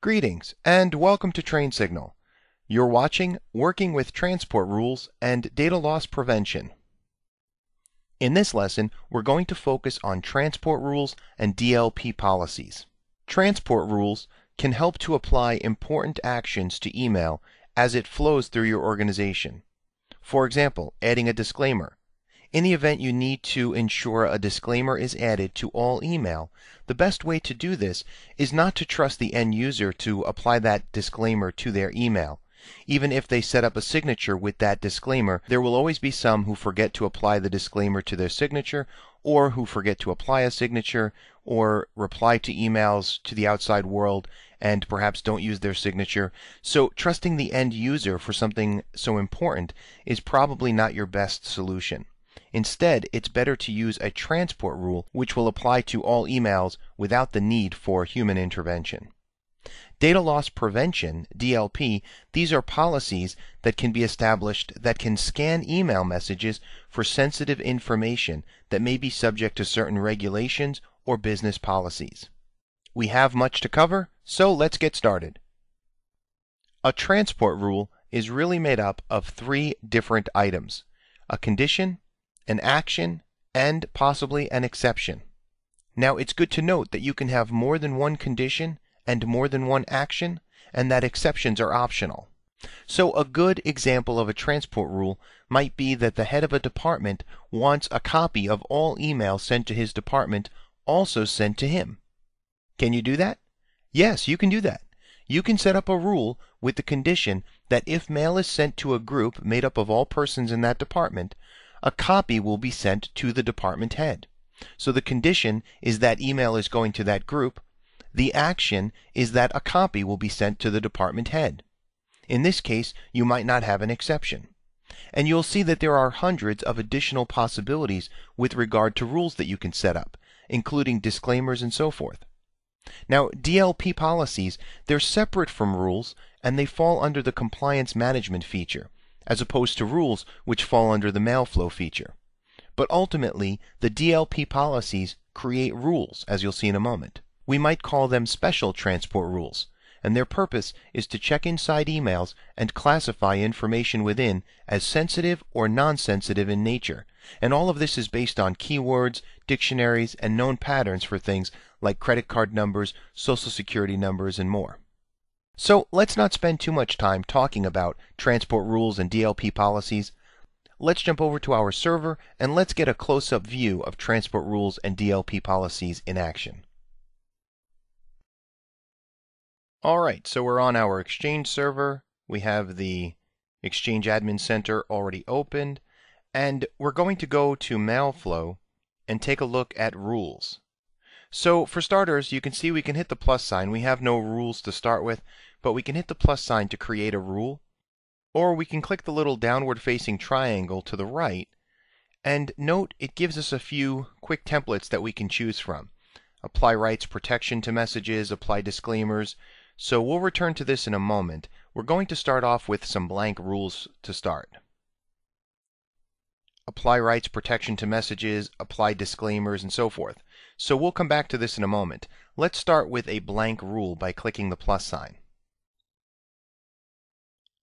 Greetings and welcome to Train Signal. You're watching Working with Transport Rules and Data Loss Prevention. In this lesson, we're going to focus on transport rules and DLP policies. Transport rules can help to apply important actions to email as it flows through your organization. For example, adding a disclaimer, in the event you need to ensure a disclaimer is added to all email, the best way to do this is not to trust the end user to apply that disclaimer to their email. Even if they set up a signature with that disclaimer, there will always be some who forget to apply the disclaimer to their signature, or who forget to apply a signature, or reply to emails to the outside world and perhaps don't use their signature. So, trusting the end user for something so important is probably not your best solution. Instead, it's better to use a transport rule which will apply to all emails without the need for human intervention. Data loss prevention, DLP, these are policies that can be established that can scan email messages for sensitive information that may be subject to certain regulations or business policies. We have much to cover, so let's get started. A transport rule is really made up of three different items a condition, an action, and possibly an exception. Now, it's good to note that you can have more than one condition and more than one action, and that exceptions are optional. So, a good example of a transport rule might be that the head of a department wants a copy of all emails sent to his department also sent to him. Can you do that? Yes, you can do that. You can set up a rule with the condition that if mail is sent to a group made up of all persons in that department, a copy will be sent to the department head. So the condition is that email is going to that group. The action is that a copy will be sent to the department head. In this case, you might not have an exception. And you'll see that there are hundreds of additional possibilities with regard to rules that you can set up, including disclaimers and so forth. Now, DLP policies, they're separate from rules and they fall under the compliance management feature as opposed to rules which fall under the mail flow feature. But ultimately, the DLP policies create rules, as you'll see in a moment. We might call them special transport rules, and their purpose is to check inside emails and classify information within as sensitive or non-sensitive in nature. And all of this is based on keywords, dictionaries, and known patterns for things like credit card numbers, social security numbers, and more. So let's not spend too much time talking about transport rules and DLP policies. Let's jump over to our server and let's get a close-up view of transport rules and DLP policies in action. Alright, so we're on our Exchange server. We have the Exchange Admin Center already opened. And we're going to go to Mailflow and take a look at rules. So for starters, you can see we can hit the plus sign. We have no rules to start with, but we can hit the plus sign to create a rule, or we can click the little downward facing triangle to the right, and note it gives us a few quick templates that we can choose from. Apply rights protection to messages, apply disclaimers. So we'll return to this in a moment. We're going to start off with some blank rules to start. Apply rights protection to messages, apply disclaimers, and so forth. So we'll come back to this in a moment. Let's start with a blank rule by clicking the plus sign.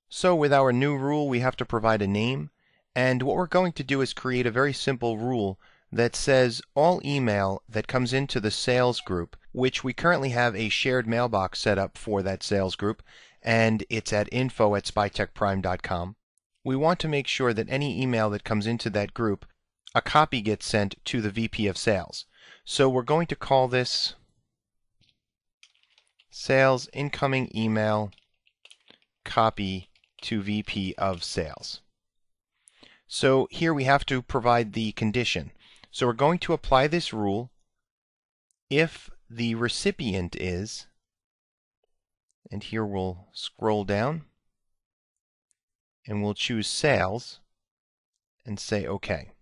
So with our new rule, we have to provide a name. And what we're going to do is create a very simple rule that says all email that comes into the sales group, which we currently have a shared mailbox set up for that sales group, and it's at info at spytechprime.com. We want to make sure that any email that comes into that group, a copy gets sent to the VP of sales. So we're going to call this sales incoming email copy to VP of Sales. So here we have to provide the condition. So we're going to apply this rule if the recipient is, and here we'll scroll down, and we'll choose Sales, and say OK.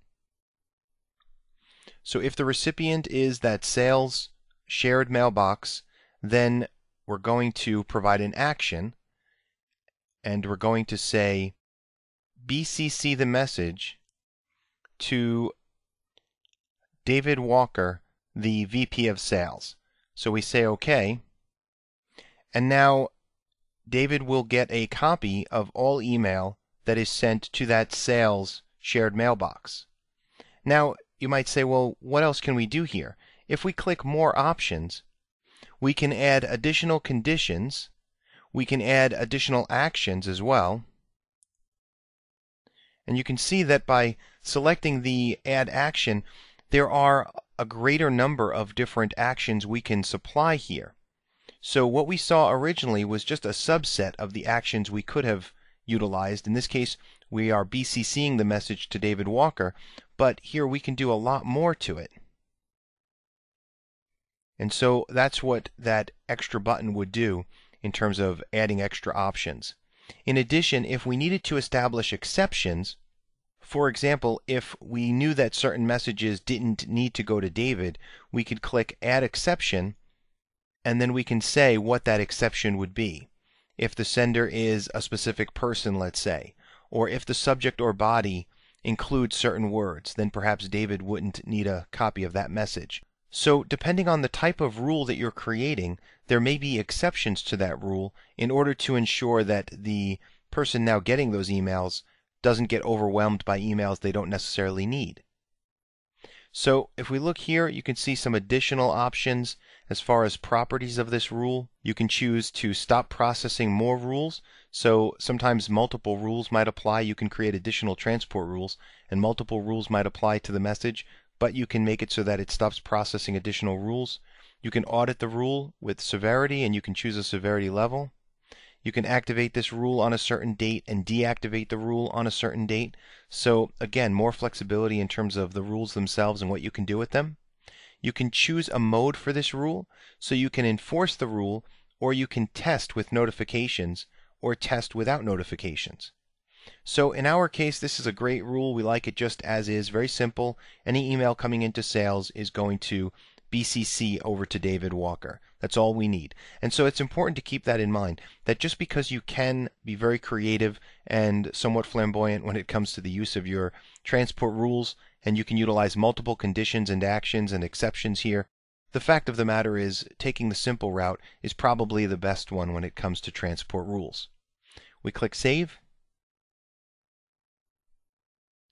So if the recipient is that sales shared mailbox, then we're going to provide an action and we're going to say BCC the message to David Walker, the VP of Sales. So we say OK, And now David will get a copy of all email that is sent to that sales shared mailbox. Now, you might say, well, what else can we do here? If we click More Options, we can add additional conditions. We can add additional actions as well. And you can see that by selecting the Add Action, there are a greater number of different actions we can supply here. So what we saw originally was just a subset of the actions we could have utilized. In this case, we are BCCing the message to David Walker, but here we can do a lot more to it. And so that's what that extra button would do in terms of adding extra options. In addition, if we needed to establish exceptions, for example, if we knew that certain messages didn't need to go to David, we could click Add Exception and then we can say what that exception would be. If the sender is a specific person, let's say, or if the subject or body includes certain words, then perhaps David wouldn't need a copy of that message. So, depending on the type of rule that you're creating, there may be exceptions to that rule in order to ensure that the person now getting those emails doesn't get overwhelmed by emails they don't necessarily need. So if we look here, you can see some additional options as far as properties of this rule. You can choose to stop processing more rules. So sometimes multiple rules might apply. You can create additional transport rules, and multiple rules might apply to the message, but you can make it so that it stops processing additional rules. You can audit the rule with severity, and you can choose a severity level. You can activate this rule on a certain date and deactivate the rule on a certain date. So again, more flexibility in terms of the rules themselves and what you can do with them. You can choose a mode for this rule, so you can enforce the rule or you can test with notifications or test without notifications. So in our case, this is a great rule. We like it just as is, very simple. Any email coming into sales is going to BCC over to David Walker. That's all we need. And so it's important to keep that in mind that just because you can be very creative and somewhat flamboyant when it comes to the use of your transport rules, and you can utilize multiple conditions and actions and exceptions here, the fact of the matter is taking the simple route is probably the best one when it comes to transport rules. We click Save.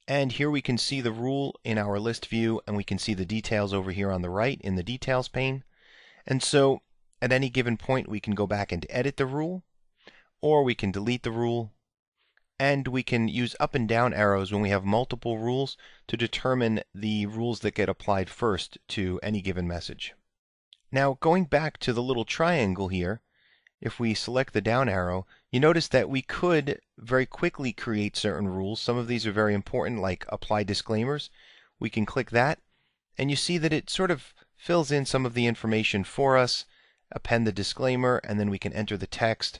And here we can see the rule in our list view, and we can see the details over here on the right in the details pane. And so at any given point, we can go back and edit the rule, or we can delete the rule, and we can use up and down arrows when we have multiple rules to determine the rules that get applied first to any given message. Now, going back to the little triangle here, if we select the down arrow, you notice that we could very quickly create certain rules. Some of these are very important, like apply disclaimers. We can click that, and you see that it sort of fills in some of the information for us, append the disclaimer, and then we can enter the text.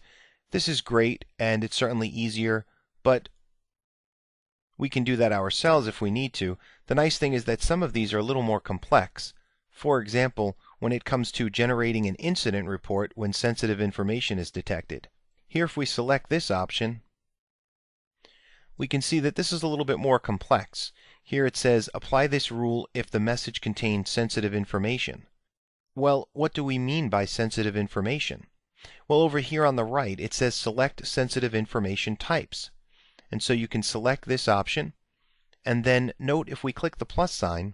This is great, and it's certainly easier, but we can do that ourselves if we need to. The nice thing is that some of these are a little more complex. For example, when it comes to generating an incident report when sensitive information is detected. Here, if we select this option, we can see that this is a little bit more complex. Here it says, apply this rule if the message contains sensitive information. Well, what do we mean by sensitive information? Well, over here on the right, it says select sensitive information types. And so you can select this option, and then note if we click the plus sign,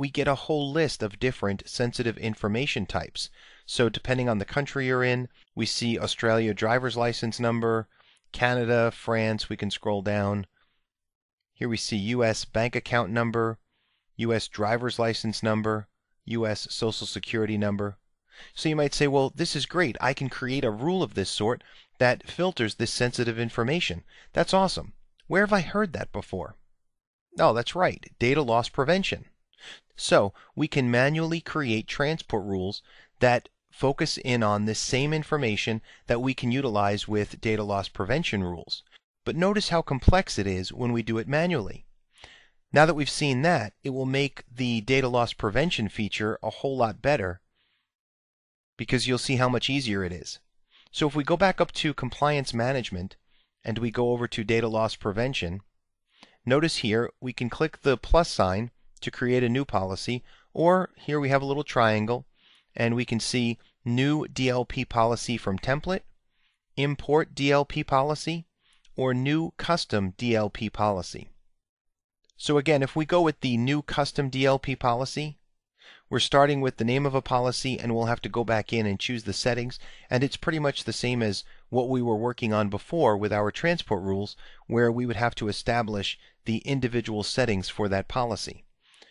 we get a whole list of different sensitive information types. So depending on the country you're in, we see Australia driver's license number, Canada, France, we can scroll down. Here we see US bank account number, US driver's license number, US social security number. So you might say, well, this is great. I can create a rule of this sort that filters this sensitive information. That's awesome. Where have I heard that before? Oh, that's right, data loss prevention. So we can manually create transport rules that focus in on this same information that we can utilize with data loss prevention rules. But notice how complex it is when we do it manually. Now that we've seen that, it will make the data loss prevention feature a whole lot better because you'll see how much easier it is. So if we go back up to compliance management and we go over to data loss prevention, notice here we can click the plus sign to create a new policy, or here we have a little triangle, and we can see new DLP policy from template, import DLP policy, or new custom DLP policy. So again, if we go with the new custom DLP policy, we're starting with the name of a policy and we'll have to go back in and choose the settings and it's pretty much the same as what we were working on before with our transport rules where we would have to establish the individual settings for that policy.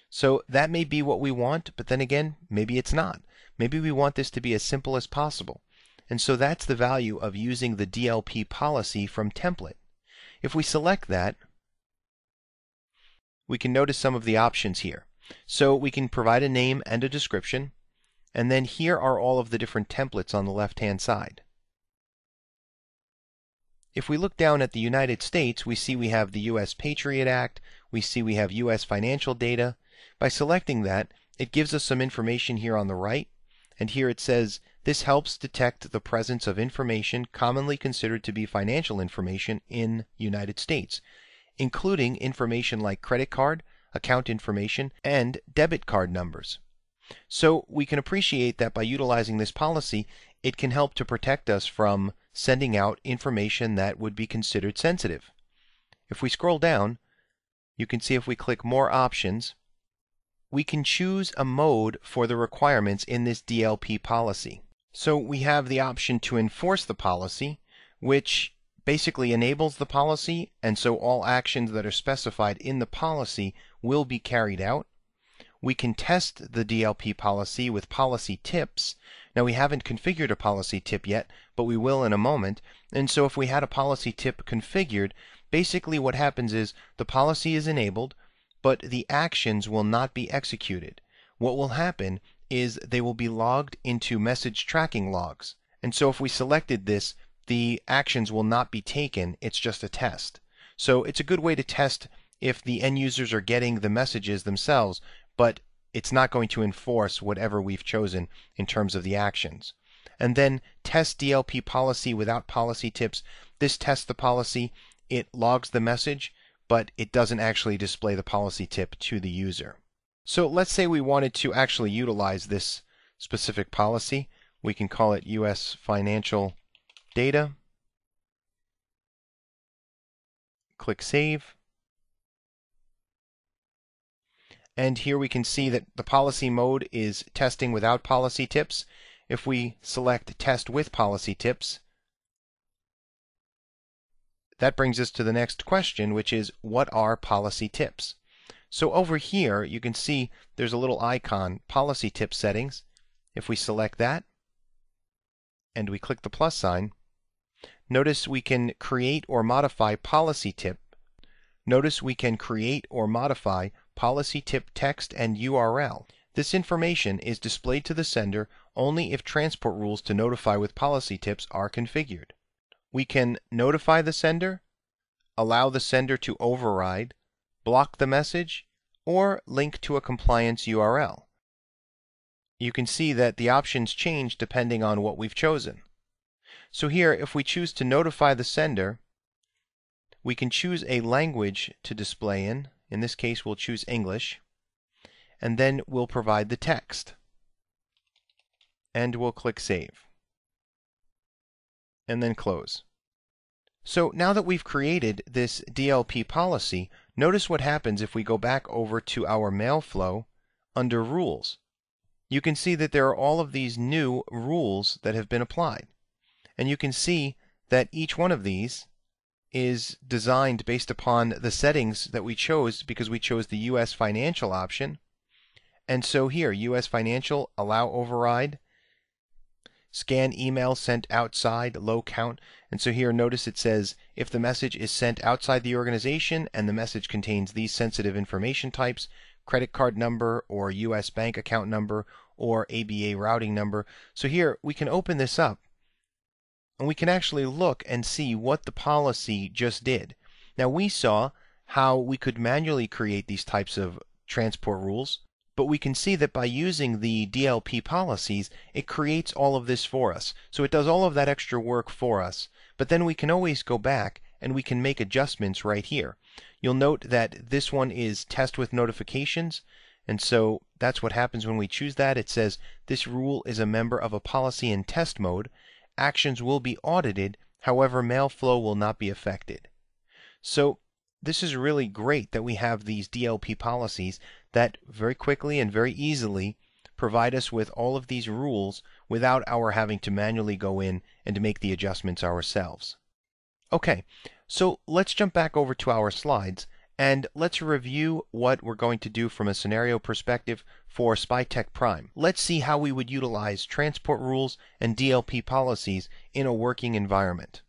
So that may be what we want, but then again, maybe it's not. Maybe we want this to be as simple as possible. And so that's the value of using the DLP policy from template. If we select that, we can notice some of the options here. So we can provide a name and a description, and then here are all of the different templates on the left-hand side. If we look down at the United States, we see we have the U.S. Patriot Act, we see we have U.S. financial data. By selecting that, it gives us some information here on the right, and here it says, this helps detect the presence of information commonly considered to be financial information in United States, including information like credit card, account information, and debit card numbers. So we can appreciate that by utilizing this policy, it can help to protect us from sending out information that would be considered sensitive. If we scroll down, you can see if we click More Options, we can choose a mode for the requirements in this DLP policy. So we have the option to enforce the policy, which basically enables the policy, and so all actions that are specified in the policy will be carried out. We can test the DLP policy with policy tips. Now we haven't configured a policy tip yet, but we will in a moment. And so if we had a policy tip configured, basically what happens is the policy is enabled, but the actions will not be executed. What will happen is they will be logged into message tracking logs. And so if we selected this, the actions will not be taken, it's just a test. So it's a good way to test if the end users are getting the messages themselves, but it's not going to enforce whatever we've chosen in terms of the actions. And then test DLP policy without policy tips. This tests the policy, it logs the message, but it doesn't actually display the policy tip to the user. So let's say we wanted to actually utilize this specific policy. We can call it US Financial data, click Save, and here we can see that the policy mode is testing without policy tips. If we select Test with policy tips, that brings us to the next question, which is what are policy tips? So over here, you can see there's a little icon, Policy Tip Settings. If we select that, and we click the plus sign, Notice we can create or modify policy tip. Notice we can create or modify policy tip text and URL. This information is displayed to the sender only if transport rules to notify with policy tips are configured. We can notify the sender, allow the sender to override, block the message, or link to a compliance URL. You can see that the options change depending on what we've chosen. So here, if we choose to notify the sender, we can choose a language to display in. In this case, we'll choose English. And then we'll provide the text. And we'll click Save. And then close. So now that we've created this DLP policy, notice what happens if we go back over to our mail flow under Rules. You can see that there are all of these new rules that have been applied. And you can see that each one of these is designed based upon the settings that we chose because we chose the US financial option. And so here, US financial, allow override, scan email sent outside, low count. And so here, notice it says if the message is sent outside the organization and the message contains these sensitive information types, credit card number or US bank account number or ABA routing number. So here, we can open this up and we can actually look and see what the policy just did. Now we saw how we could manually create these types of transport rules, but we can see that by using the DLP policies, it creates all of this for us. So it does all of that extra work for us, but then we can always go back and we can make adjustments right here. You'll note that this one is test with notifications, And so that's what happens when we choose that. It says this rule is a member of a policy in test mode. Actions will be audited, however, mail flow will not be affected. So this is really great that we have these DLP policies that very quickly and very easily provide us with all of these rules without our having to manually go in and make the adjustments ourselves. Okay, so let's jump back over to our slides and let's review what we're going to do from a scenario perspective for SpyTech Prime. Let's see how we would utilize transport rules and DLP policies in a working environment.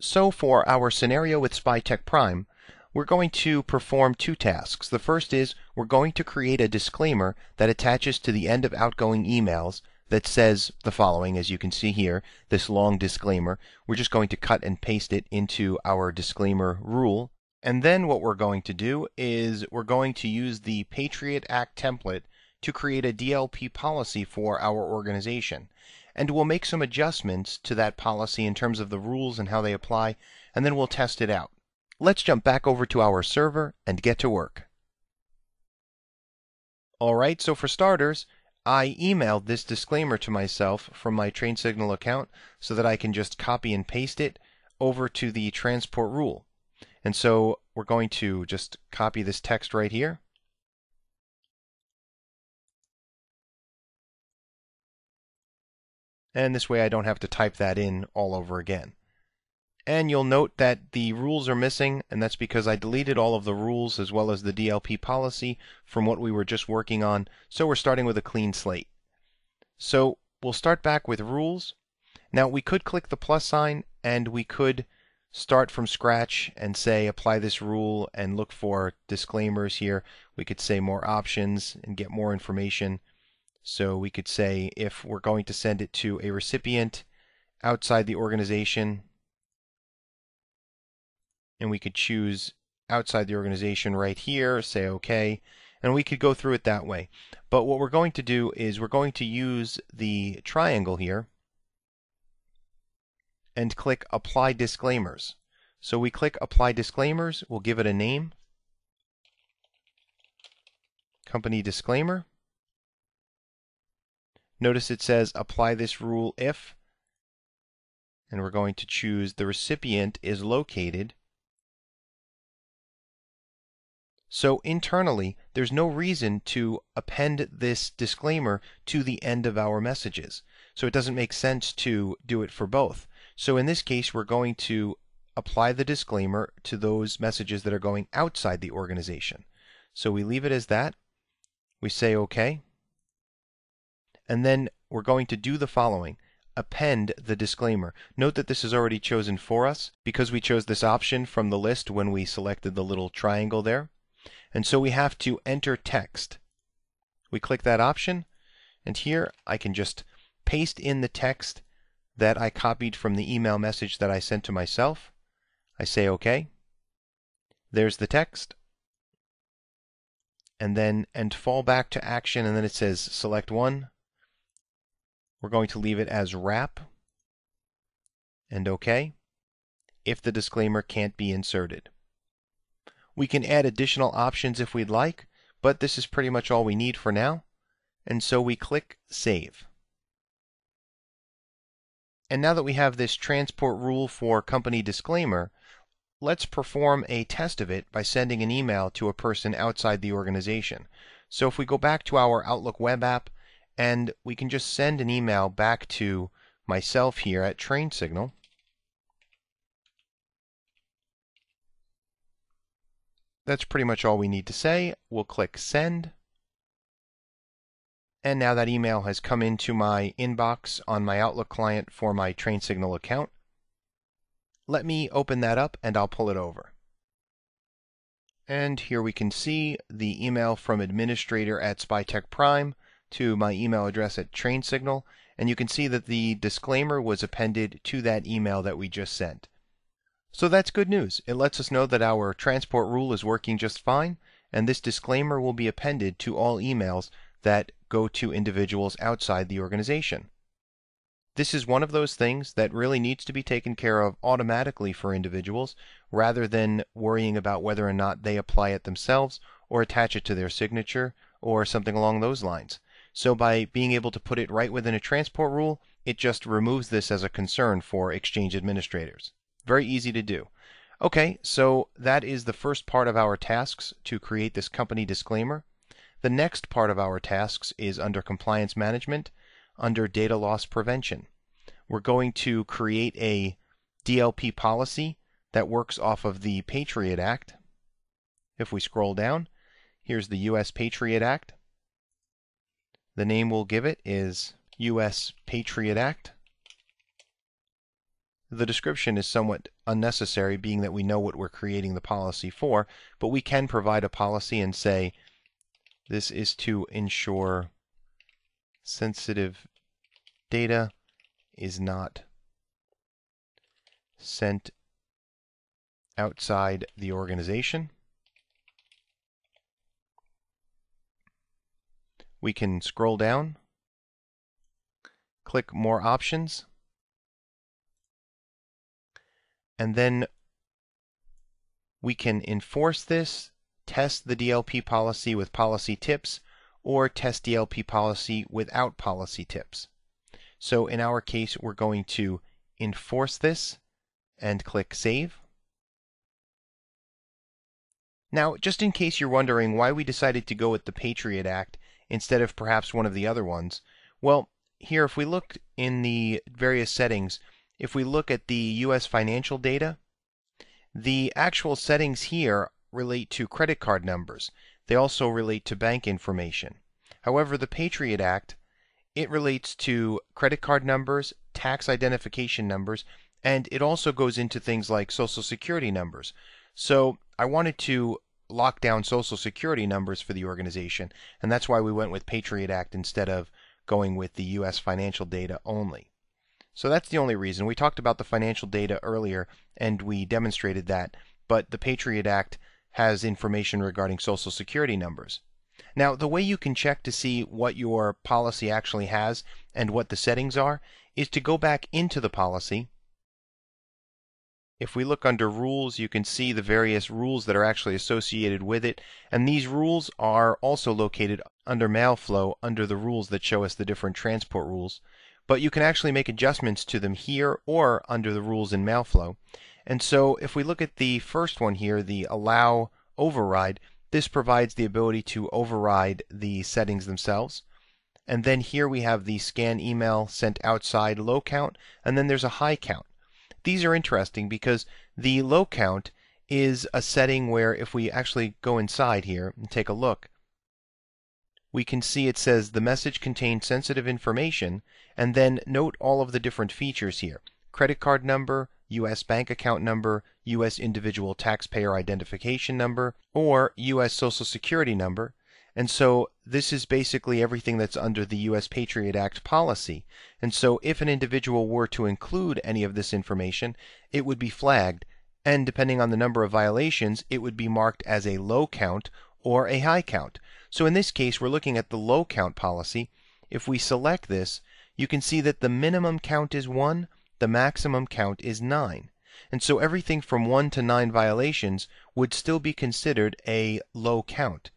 So for our scenario with SpyTech Prime, we're going to perform two tasks. The first is we're going to create a disclaimer that attaches to the end of outgoing emails that says the following, as you can see here, this long disclaimer. We're just going to cut and paste it into our disclaimer rule. And then what we're going to do is we're going to use the Patriot Act template to create a DLP policy for our organization. And we'll make some adjustments to that policy in terms of the rules and how they apply, and then we'll test it out. Let's jump back over to our server and get to work. Alright, so for starters, I emailed this disclaimer to myself from my TrainSignal account so that I can just copy and paste it over to the transport rule. And so we're going to just copy this text right here. And this way I don't have to type that in all over again. And you'll note that the rules are missing, and that's because I deleted all of the rules as well as the DLP policy from what we were just working on, so we're starting with a clean slate. So we'll start back with rules. Now we could click the plus sign and we could start from scratch and say apply this rule and look for disclaimers here. We could say more options and get more information. So we could say if we're going to send it to a recipient outside the organization, and we could choose outside the organization right here, say OK, and we could go through it that way. But what we're going to do is we're going to use the triangle here and click Apply Disclaimers. So we click Apply Disclaimers, we'll give it a name, Company Disclaimer. Notice it says Apply this rule if, and we're going to choose the recipient is located So internally, there's no reason to append this disclaimer to the end of our messages. So it doesn't make sense to do it for both. So in this case, we're going to apply the disclaimer to those messages that are going outside the organization. So we leave it as that. We say OK. And then we're going to do the following. Append the disclaimer. Note that this is already chosen for us because we chose this option from the list when we selected the little triangle there. And so we have to enter text. We click that option, and here I can just paste in the text that I copied from the email message that I sent to myself. I say OK. There's the text. And then, and fall back to action, and then it says select one. We're going to leave it as wrap and OK if the disclaimer can't be inserted. We can add additional options if we'd like, but this is pretty much all we need for now. And so we click Save. And now that we have this transport rule for company disclaimer, let's perform a test of it by sending an email to a person outside the organization. So if we go back to our Outlook web app, and we can just send an email back to myself here at TrainSignal, That's pretty much all we need to say. We'll click send. And now that email has come into my inbox on my Outlook client for my TrainSignal account. Let me open that up and I'll pull it over. And here we can see the email from administrator at SpyTech Prime to my email address at TrainSignal. And you can see that the disclaimer was appended to that email that we just sent. So that's good news. It lets us know that our transport rule is working just fine, and this disclaimer will be appended to all emails that go to individuals outside the organization. This is one of those things that really needs to be taken care of automatically for individuals rather than worrying about whether or not they apply it themselves or attach it to their signature or something along those lines. So by being able to put it right within a transport rule, it just removes this as a concern for Exchange administrators. Very easy to do. Okay, so that is the first part of our tasks to create this company disclaimer. The next part of our tasks is under compliance management, under data loss prevention. We're going to create a DLP policy that works off of the Patriot Act. If we scroll down, here's the U.S. Patriot Act. The name we'll give it is U.S. Patriot Act. The description is somewhat unnecessary, being that we know what we're creating the policy for, but we can provide a policy and say this is to ensure sensitive data is not sent outside the organization. We can scroll down, click More Options, and then we can enforce this, test the DLP policy with policy tips, or test DLP policy without policy tips. So in our case, we're going to enforce this and click Save. Now, just in case you're wondering why we decided to go with the Patriot Act instead of perhaps one of the other ones, well, here if we look in the various settings, if we look at the U.S. financial data, the actual settings here relate to credit card numbers. They also relate to bank information. However, the Patriot Act, it relates to credit card numbers, tax identification numbers, and it also goes into things like social security numbers. So I wanted to lock down social security numbers for the organization, and that's why we went with Patriot Act instead of going with the U.S. financial data only. So that's the only reason. We talked about the financial data earlier and we demonstrated that, but the Patriot Act has information regarding Social Security numbers. Now, the way you can check to see what your policy actually has and what the settings are is to go back into the policy. If we look under rules, you can see the various rules that are actually associated with it, and these rules are also located under mail flow under the rules that show us the different transport rules but you can actually make adjustments to them here or under the rules in Mailflow. And so if we look at the first one here, the allow override, this provides the ability to override the settings themselves. And then here we have the scan email sent outside low count, and then there's a high count. These are interesting because the low count is a setting where if we actually go inside here and take a look, we can see it says the message contains sensitive information, and then note all of the different features here. Credit card number, U.S. bank account number, U.S. individual taxpayer identification number, or U.S. Social Security number. And so this is basically everything that's under the U.S. Patriot Act policy. And so if an individual were to include any of this information, it would be flagged. And depending on the number of violations, it would be marked as a low count or a high count. So in this case, we're looking at the low count policy. If we select this, you can see that the minimum count is 1, the maximum count is 9. And so everything from 1 to 9 violations would still be considered a low count.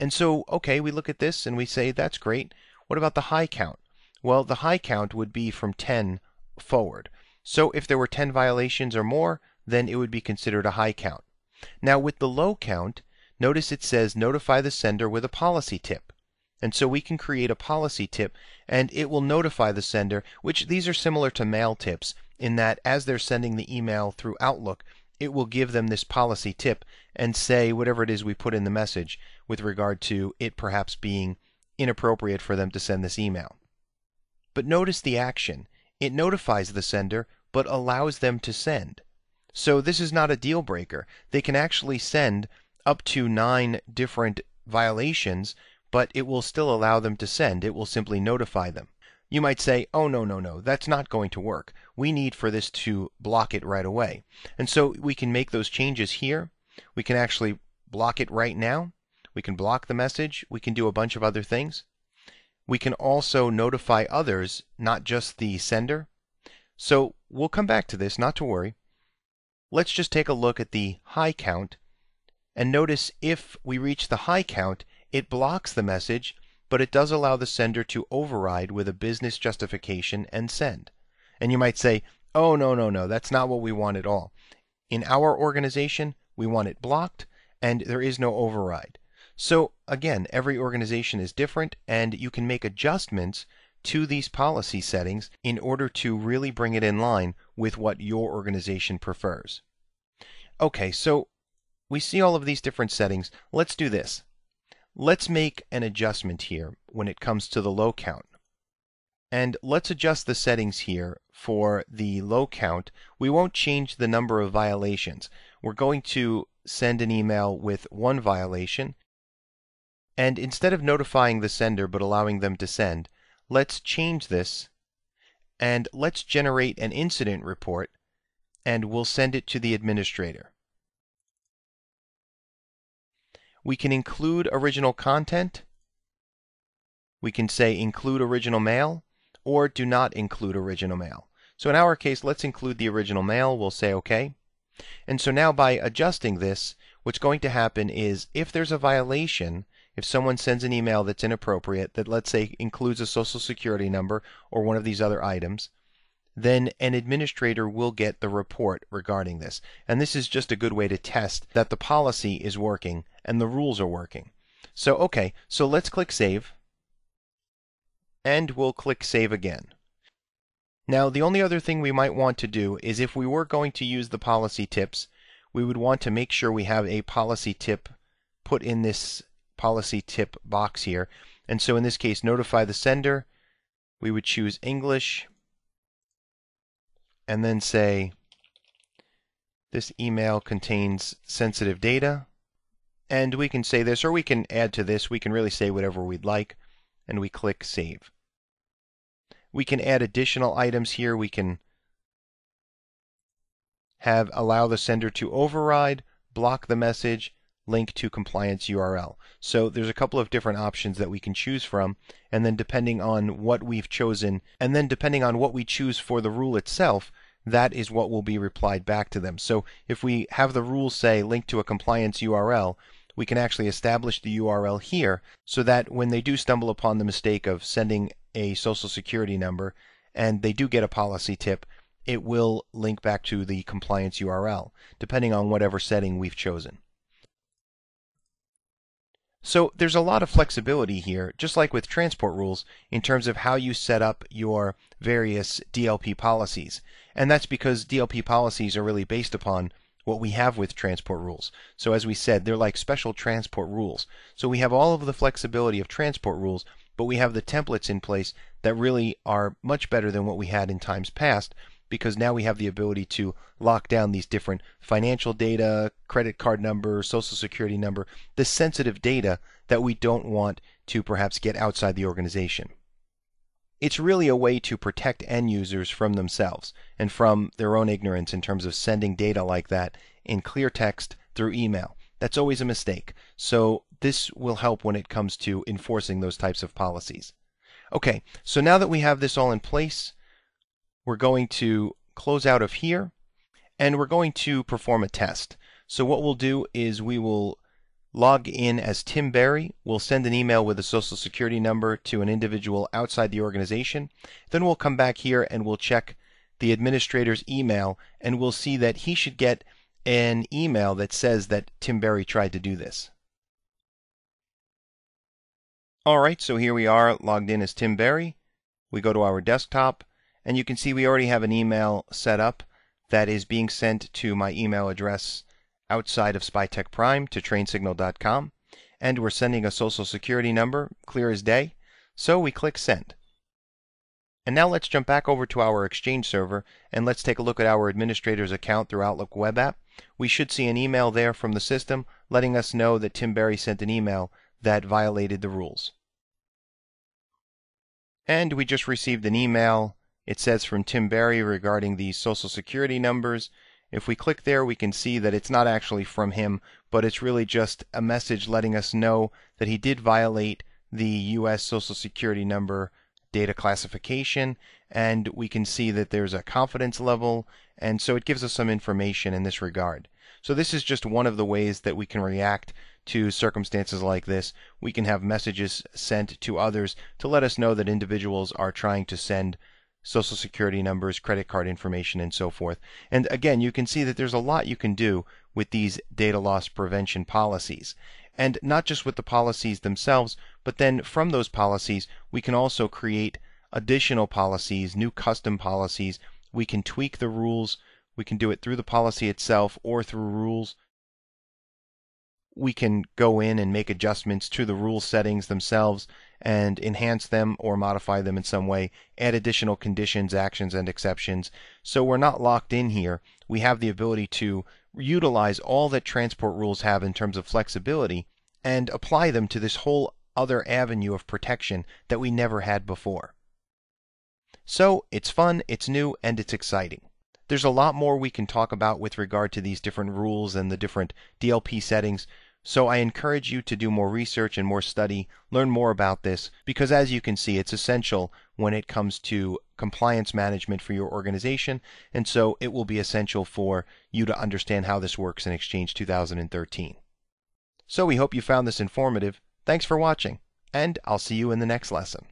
And so, okay, we look at this and we say, that's great. What about the high count? Well, the high count would be from 10 forward. So if there were 10 violations or more, then it would be considered a high count. Now with the low count, notice it says notify the sender with a policy tip. And so we can create a policy tip and it will notify the sender, which these are similar to mail tips in that as they're sending the email through Outlook, it will give them this policy tip and say whatever it is we put in the message with regard to it perhaps being inappropriate for them to send this email. But notice the action. It notifies the sender but allows them to send. So this is not a deal breaker. They can actually send up to nine different violations, but it will still allow them to send. It will simply notify them. You might say, oh, no, no, no, that's not going to work. We need for this to block it right away. And so we can make those changes here. We can actually block it right now. We can block the message. We can do a bunch of other things. We can also notify others, not just the sender. So we'll come back to this, not to worry. Let's just take a look at the high count And notice if we reach the high count, it blocks the message, but it does allow the sender to override with a business justification and send. And you might say, oh, no, no, no, that's not what we want at all. In our organization, we want it blocked, and there is no override. So again, every organization is different, and you can make adjustments to these policy settings in order to really bring it in line with what your organization prefers. Okay, so we see all of these different settings. Let's do this. Let's make an adjustment here when it comes to the low count. And let's adjust the settings here for the low count. We won't change the number of violations. We're going to send an email with one violation. And instead of notifying the sender but allowing them to send, let's change this and let's generate an incident report and we'll send it to the administrator. We can include original content. We can say include original mail or do not include original mail. So in our case, let's include the original mail. We'll say OK. And so now by adjusting this, what's going to happen is if there's a violation, if someone sends an email that's inappropriate, that let's say includes a social security number or one of these other items, then an administrator will get the report regarding this. And this is just a good way to test that the policy is working and the rules are working. So, okay, so let's click Save. And we'll click Save again. Now, the only other thing we might want to do is if we were going to use the policy tips, we would want to make sure we have a policy tip put in this policy tip box here. And so in this case, notify the sender. We would choose English and then say this email contains sensitive data. And we can say this, or we can add to this. We can really say whatever we'd like, and we click Save. We can add additional items here. We can have allow the sender to override, block the message, link to compliance URL. So there's a couple of different options that we can choose from, and then depending on what we've chosen, and then depending on what we choose for the rule itself, that is what will be replied back to them. So if we have the rule say link to a compliance URL, we can actually establish the URL here so that when they do stumble upon the mistake of sending a social security number and they do get a policy tip, it will link back to the compliance URL, depending on whatever setting we've chosen. So there's a lot of flexibility here, just like with transport rules, in terms of how you set up your various DLP policies. And that's because DLP policies are really based upon what we have with transport rules. So as we said, they're like special transport rules. So we have all of the flexibility of transport rules, but we have the templates in place that really are much better than what we had in times past because now we have the ability to lock down these different financial data, credit card number, social security number, the sensitive data that we don't want to perhaps get outside the organization. It's really a way to protect end users from themselves and from their own ignorance in terms of sending data like that in clear text through email. That's always a mistake. So this will help when it comes to enforcing those types of policies. Okay, so now that we have this all in place, we're going to close out of here and we're going to perform a test. So what we'll do is we will log in as Tim Berry. We'll send an email with a social security number to an individual outside the organization. Then we'll come back here and we'll check the administrator's email and we'll see that he should get an email that says that Tim Berry tried to do this. Alright, so here we are logged in as Tim Berry. We go to our desktop and you can see we already have an email set up that is being sent to my email address outside of SpyTech Prime to trainsignal.com. And we're sending a social security number, clear as day. So we click send. And now let's jump back over to our Exchange server and let's take a look at our administrator's account through Outlook Web App. We should see an email there from the system letting us know that Tim Berry sent an email that violated the rules. And we just received an email it says from Tim Berry regarding the social security numbers. If we click there, we can see that it's not actually from him, but it's really just a message letting us know that he did violate the U.S. social security number data classification, and we can see that there's a confidence level, and so it gives us some information in this regard. So this is just one of the ways that we can react to circumstances like this. We can have messages sent to others to let us know that individuals are trying to send social security numbers, credit card information, and so forth. And again, you can see that there's a lot you can do with these data loss prevention policies. And not just with the policies themselves, but then from those policies, we can also create additional policies, new custom policies. We can tweak the rules. We can do it through the policy itself or through rules. We can go in and make adjustments to the rule settings themselves and enhance them or modify them in some way, add additional conditions, actions, and exceptions. So we're not locked in here. We have the ability to utilize all that transport rules have in terms of flexibility and apply them to this whole other avenue of protection that we never had before. So it's fun, it's new, and it's exciting. There's a lot more we can talk about with regard to these different rules and the different DLP settings. So I encourage you to do more research and more study, learn more about this, because as you can see, it's essential when it comes to compliance management for your organization, and so it will be essential for you to understand how this works in Exchange 2013. So we hope you found this informative. Thanks for watching, and I'll see you in the next lesson.